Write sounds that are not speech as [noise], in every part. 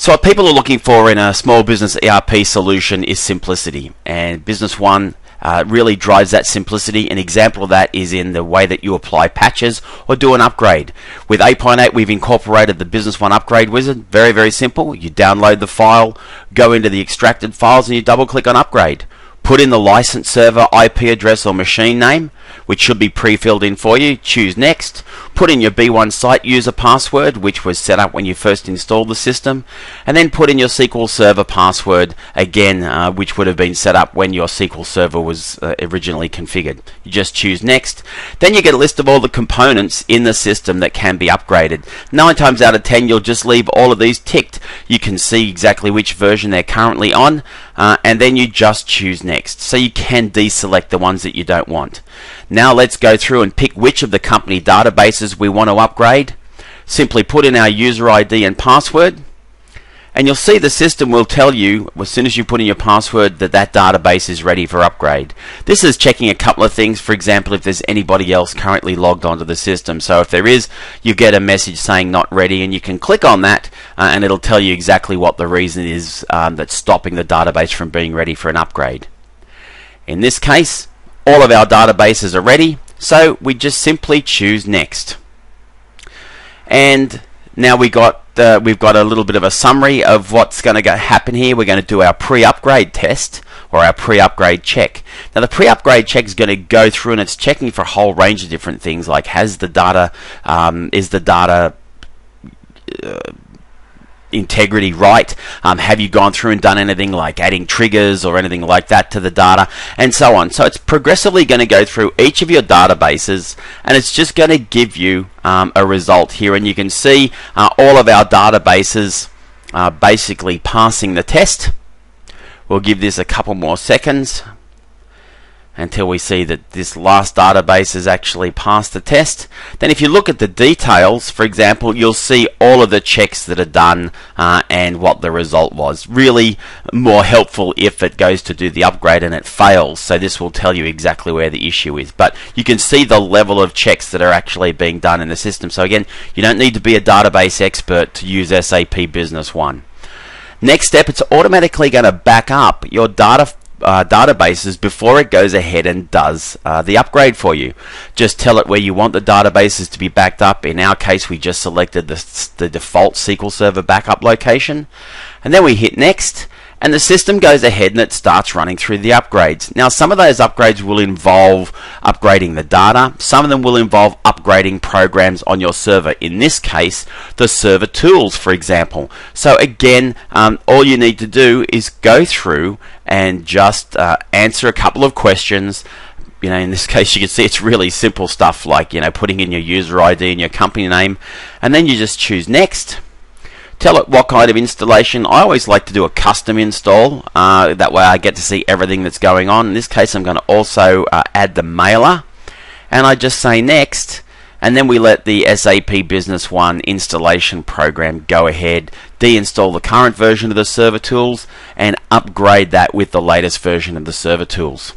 So what people are looking for in a small business ERP solution is simplicity, and Business One uh, really drives that simplicity. An example of that is in the way that you apply patches or do an upgrade. With 8.8, we've incorporated the Business One Upgrade Wizard. Very, very simple. You download the file, go into the extracted files, and you double click on Upgrade. Put in the license server IP address or machine name, which should be pre-filled in for you. Choose Next. Put in your B1 site user password, which was set up when you first installed the system, and then put in your SQL Server password again, uh, which would have been set up when your SQL Server was uh, originally configured. You just choose Next. Then you get a list of all the components in the system that can be upgraded. Nine times out of ten, you'll just leave all of these ticked. You can see exactly which version they're currently on, uh, and then you just choose Next. So you can deselect the ones that you don't want. Now let's go through and pick which of the company databases we want to upgrade. Simply put in our user ID and password and you'll see the system will tell you as soon as you put in your password that that database is ready for upgrade. This is checking a couple of things, for example if there's anybody else currently logged onto the system. So if there is, you get a message saying not ready and you can click on that uh, and it'll tell you exactly what the reason is um, that's stopping the database from being ready for an upgrade. In this case, all of our databases are ready, so we just simply choose next. And now we got we've got a little bit of a summary of what's going to happen here. We're going to do our pre-upgrade test or our pre-upgrade check. Now the pre-upgrade check is going to go through and it's checking for a whole range of different things like has the data um, is the data uh, integrity right? Um, have you gone through and done anything like adding triggers or anything like that to the data and so on? So it's progressively going to go through each of your databases and it's just going to give you um, a result here and you can see uh, all of our databases uh, basically passing the test. We'll give this a couple more seconds until we see that this last database has actually passed the test. Then if you look at the details, for example, you'll see all of the checks that are done uh, and what the result was. Really more helpful if it goes to do the upgrade and it fails. So this will tell you exactly where the issue is. But you can see the level of checks that are actually being done in the system. So again, you don't need to be a database expert to use SAP Business One. Next step, it's automatically going to back up your data uh, databases before it goes ahead and does uh, the upgrade for you. Just tell it where you want the databases to be backed up. In our case, we just selected the, the default SQL Server backup location. And then we hit next and the system goes ahead and it starts running through the upgrades. Now some of those upgrades will involve upgrading the data, some of them will involve upgrading programs on your server, in this case the server tools for example. So again um, all you need to do is go through and just uh, answer a couple of questions. You know, in this [laughs] case, you can see it's really simple stuff like, you know, putting in your user ID and your company name, and then you just choose next tell it what kind of installation. I always like to do a custom install. Uh, that way I get to see everything that's going on. In this case, I'm going to also uh, add the mailer. And I just say next. And then we let the SAP Business One installation program go ahead, deinstall the current version of the server tools, and upgrade that with the latest version of the server tools.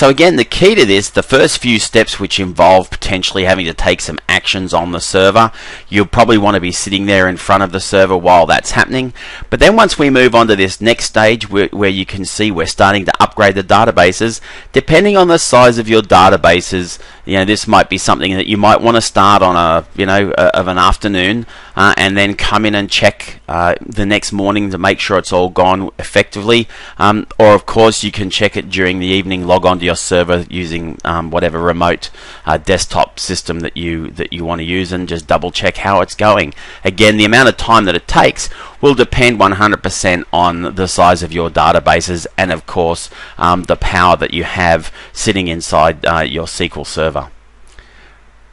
So again, the key to this, the first few steps which involve potentially having to take some actions on the server, you'll probably want to be sitting there in front of the server while that's happening. But then once we move on to this next stage where, where you can see we're starting to upgrade the databases, depending on the size of your databases, you know, this might be something that you might want to start on a, you know, a, of an afternoon uh, and then come in and check uh, the next morning to make sure it's all gone effectively. Um, or of course you can check it during the evening, log on onto your server using um, whatever remote uh, desktop system that you that you want to use and just double check how it's going. Again, the amount of time that it takes will depend 100% on the size of your databases and of course um, the power that you have sitting inside uh, your SQL server.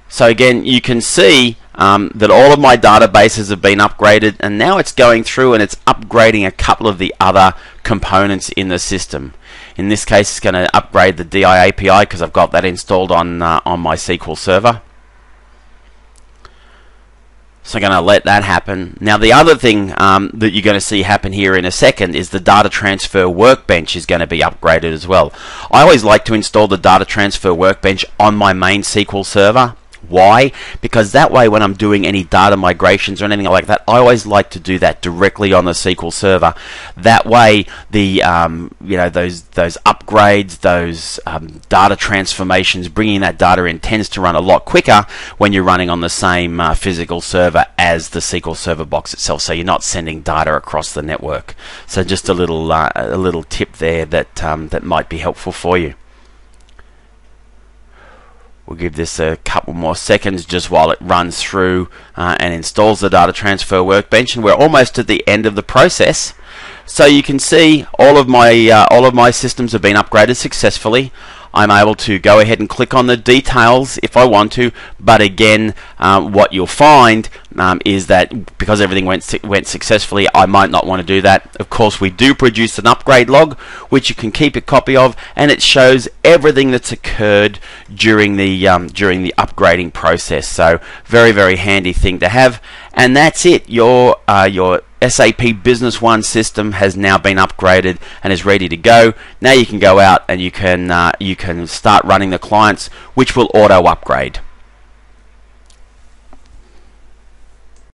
So again, you can see um, that all of my databases have been upgraded and now it's going through and it's upgrading a couple of the other components in the system. In this case, it's going to upgrade the DI API because I've got that installed on uh, on my SQL server. So I'm going to let that happen. Now the other thing um, that you're going to see happen here in a second is the data transfer workbench is going to be upgraded as well. I always like to install the data transfer workbench on my main SQL server why? Because that way, when I'm doing any data migrations or anything like that, I always like to do that directly on the SQL Server. That way, the um, you know those those upgrades, those um, data transformations, bringing that data in tends to run a lot quicker when you're running on the same uh, physical server as the SQL Server box itself. So you're not sending data across the network. So just a little uh, a little tip there that um, that might be helpful for you. We'll give this a couple more seconds just while it runs through uh, and installs the data transfer workbench and we're almost at the end of the process. So you can see all of my uh, all of my systems have been upgraded successfully. I'm able to go ahead and click on the details if I want to but again um, what you'll find um, is that because everything went went successfully I might not want to do that. Of course we do produce an upgrade log which you can keep a copy of and it shows everything that's occurred during the um, during the upgrading process. So very very handy thing to have. And that's it. Your uh, your SAP Business One system has now been upgraded and is ready to go. Now you can go out and you can uh, you can start running the clients, which will auto upgrade.